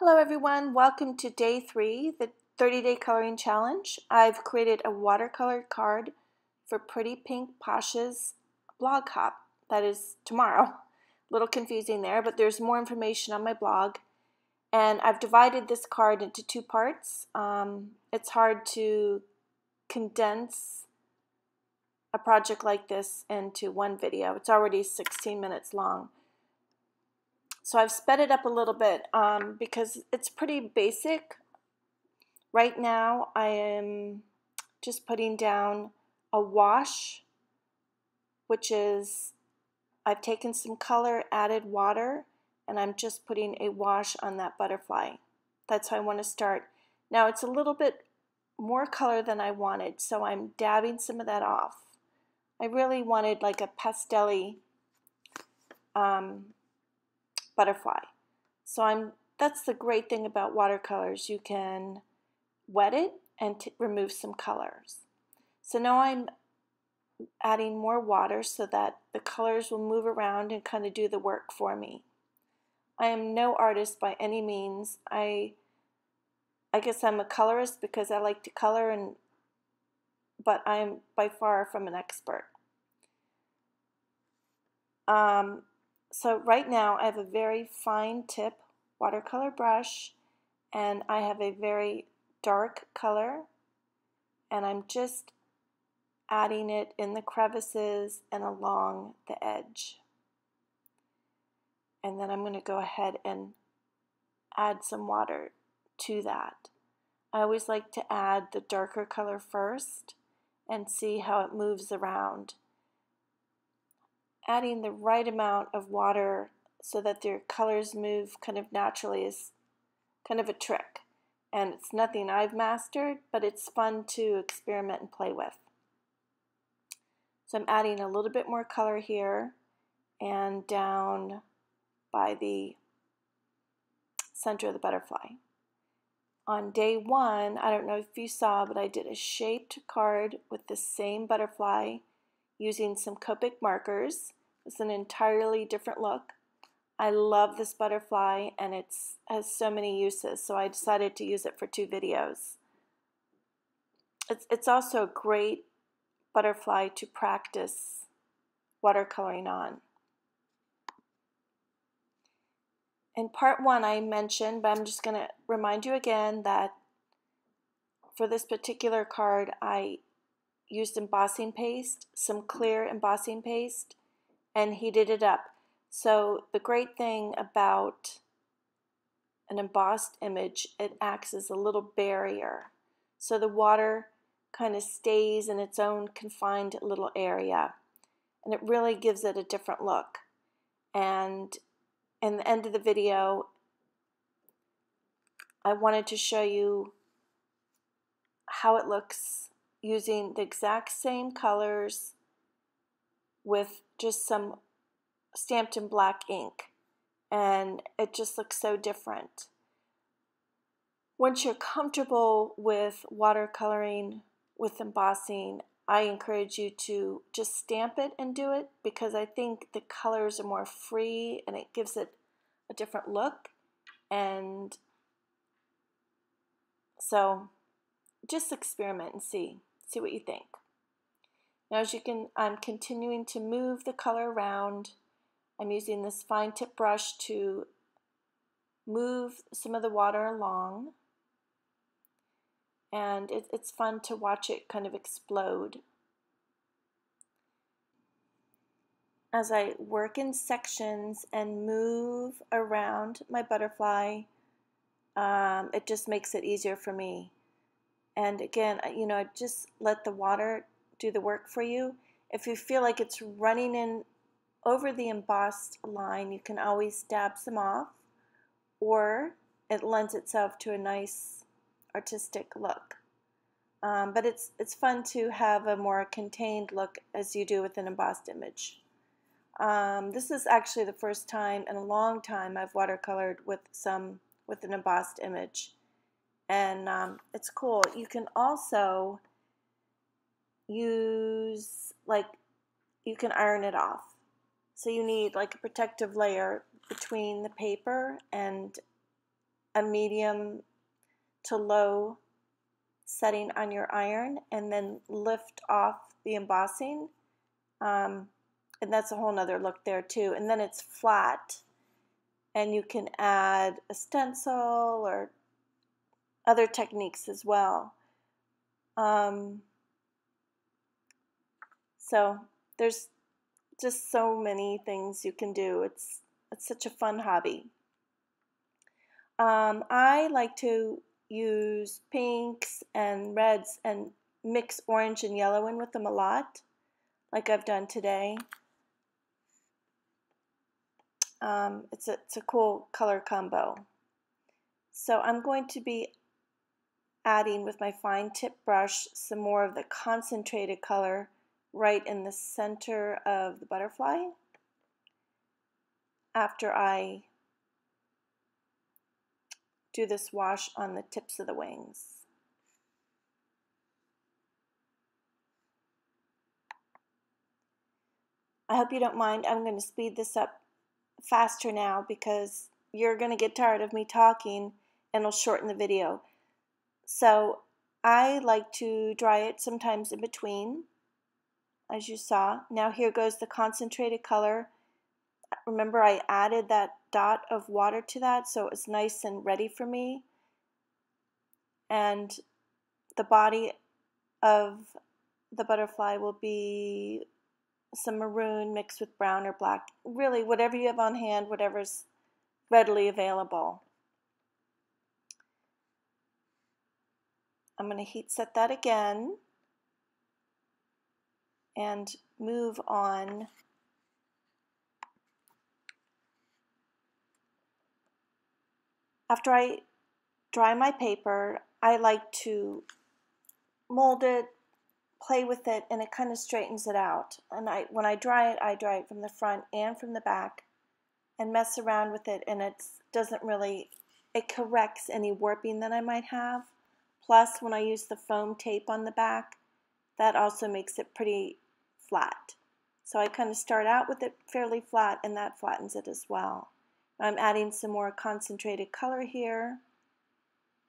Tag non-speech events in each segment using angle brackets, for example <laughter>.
Hello everyone, welcome to day three, the 30 day coloring challenge. I've created a watercolor card for Pretty Pink Posh's blog hop. That is tomorrow. A <laughs> little confusing there, but there's more information on my blog. And I've divided this card into two parts. Um, it's hard to condense a project like this into one video. It's already 16 minutes long. So I've sped it up a little bit um, because it's pretty basic. Right now I am just putting down a wash, which is I've taken some color, added water, and I'm just putting a wash on that butterfly. That's how I want to start. Now it's a little bit more color than I wanted, so I'm dabbing some of that off. I really wanted like a pastel um, butterfly. So I'm that's the great thing about watercolors. You can wet it and remove some colors. So now I'm adding more water so that the colors will move around and kind of do the work for me. I am no artist by any means. I I guess I'm a colorist because I like to color and but I'm by far from an expert. Um, so right now I have a very fine tip watercolor brush and I have a very dark color and I'm just adding it in the crevices and along the edge. And then I'm going to go ahead and add some water to that. I always like to add the darker color first and see how it moves around adding the right amount of water so that their colors move kind of naturally is kind of a trick. And it's nothing I've mastered, but it's fun to experiment and play with. So I'm adding a little bit more color here and down by the center of the butterfly. On day one, I don't know if you saw, but I did a shaped card with the same butterfly using some Copic markers. It's an entirely different look. I love this butterfly and it has so many uses, so I decided to use it for two videos. It's, it's also a great butterfly to practice watercoloring on. In part one, I mentioned, but I'm just going to remind you again that for this particular card, I used embossing paste, some clear embossing paste, and heated it up. So the great thing about an embossed image, it acts as a little barrier. So the water kind of stays in its own confined little area. And it really gives it a different look. And in the end of the video, I wanted to show you how it looks using the exact same colors with just some stamped in black ink and it just looks so different. Once you're comfortable with watercoloring, with embossing, I encourage you to just stamp it and do it because I think the colors are more free and it gives it a different look. And so just experiment and see, see what you think. Now as you can, I'm continuing to move the color around. I'm using this fine tip brush to move some of the water along. And it, it's fun to watch it kind of explode. As I work in sections and move around my butterfly, um, it just makes it easier for me. And again, you know, just let the water do the work for you. If you feel like it's running in over the embossed line, you can always dab some off or it lends itself to a nice artistic look. Um, but it's, it's fun to have a more contained look as you do with an embossed image. Um, this is actually the first time in a long time I've watercolored with some with an embossed image and um, it's cool. You can also use like you can iron it off. So you need like a protective layer between the paper and a medium to low setting on your iron and then lift off the embossing. Um, and that's a whole nother look there too. And then it's flat and you can add a stencil or other techniques as well. Um, so there's just so many things you can do. It's it's such a fun hobby. Um, I like to use pinks and reds and mix orange and yellow in with them a lot, like I've done today. Um, it's, a, it's a cool color combo. So I'm going to be adding with my fine tip brush some more of the concentrated color right in the center of the butterfly after I do this wash on the tips of the wings. I hope you don't mind. I'm going to speed this up faster now because you're going to get tired of me talking and it'll shorten the video. So I like to dry it sometimes in between, as you saw. Now here goes the concentrated color. Remember I added that dot of water to that so it was nice and ready for me. And the body of the butterfly will be some maroon mixed with brown or black. Really, whatever you have on hand, whatever's readily available. I'm going to heat set that again and move on. After I dry my paper I like to mold it play with it and it kind of straightens it out. And I when I dry it I dry it from the front and from the back and mess around with it and it doesn't really it corrects any warping that I might have Plus, when I use the foam tape on the back, that also makes it pretty flat. So I kind of start out with it fairly flat and that flattens it as well. I'm adding some more concentrated color here.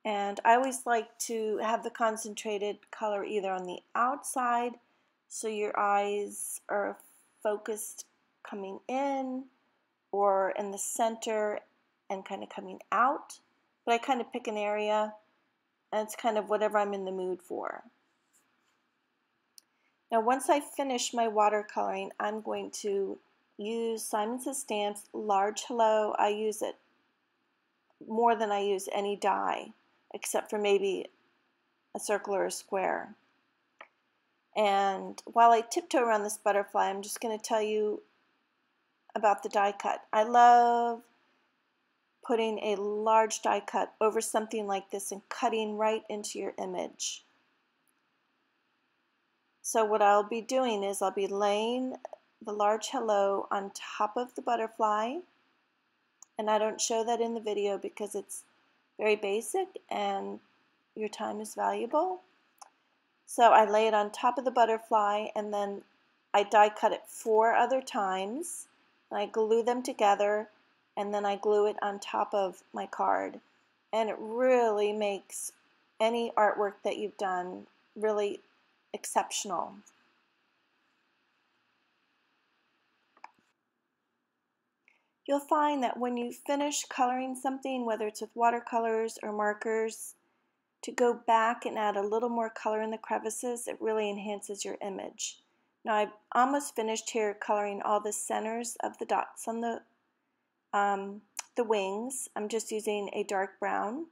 And I always like to have the concentrated color either on the outside so your eyes are focused coming in or in the center and kind of coming out. But I kind of pick an area and it's kind of whatever I'm in the mood for. Now once I finish my watercoloring, I'm going to use Simon Says Stamps Large Hello. I use it more than I use any die, except for maybe a circle or a square. And while I tiptoe around this butterfly, I'm just going to tell you about the die cut. I love putting a large die cut over something like this and cutting right into your image. So what I'll be doing is I'll be laying the large hello on top of the butterfly and I don't show that in the video because it's very basic and your time is valuable. So I lay it on top of the butterfly and then I die cut it four other times and I glue them together and then I glue it on top of my card. And it really makes any artwork that you've done really exceptional. You'll find that when you finish coloring something, whether it's with watercolors or markers, to go back and add a little more color in the crevices, it really enhances your image. Now I've almost finished here coloring all the centers of the dots on the um, the wings, I'm just using a dark brown.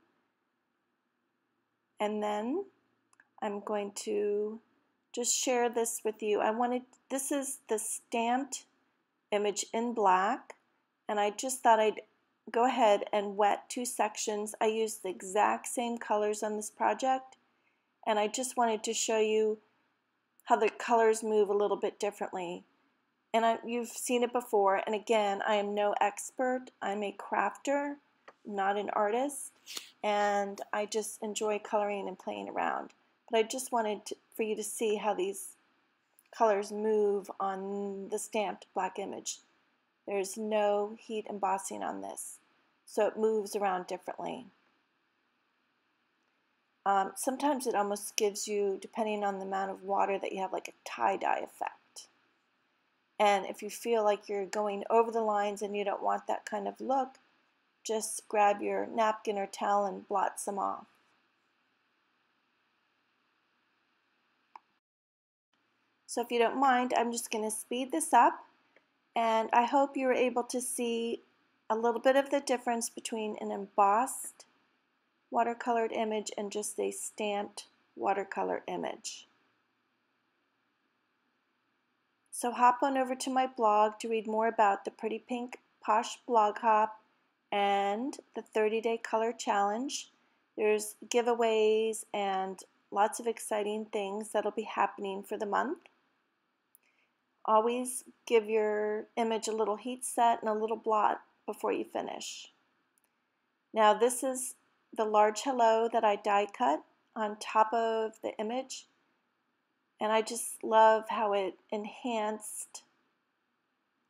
And then I'm going to just share this with you. I wanted, this is the stamped image in black, and I just thought I'd go ahead and wet two sections. I used the exact same colors on this project, and I just wanted to show you how the colors move a little bit differently and I, you've seen it before. And again, I am no expert. I'm a crafter, not an artist, and I just enjoy coloring and playing around. But I just wanted to, for you to see how these colors move on the stamped black image. There's no heat embossing on this, so it moves around differently. Um, sometimes it almost gives you, depending on the amount of water that you have, like a tie-dye effect. And if you feel like you're going over the lines and you don't want that kind of look, just grab your napkin or towel and blot some off. So if you don't mind, I'm just going to speed this up and I hope you were able to see a little bit of the difference between an embossed watercolored image and just a stamped watercolor image. So hop on over to my blog to read more about the Pretty Pink Posh Blog Hop and the 30 Day Color Challenge. There's giveaways and lots of exciting things that'll be happening for the month. Always give your image a little heat set and a little blot before you finish. Now this is the large hello that I die cut on top of the image and I just love how it enhanced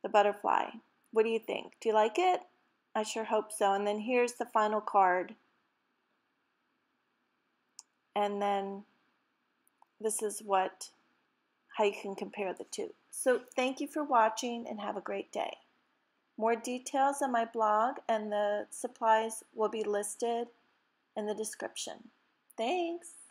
the butterfly. What do you think? Do you like it? I sure hope so. And then here's the final card. And then this is what how you can compare the two. So thank you for watching and have a great day. More details on my blog and the supplies will be listed in the description. Thanks!